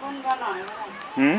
ก้นก็หน่อยหืม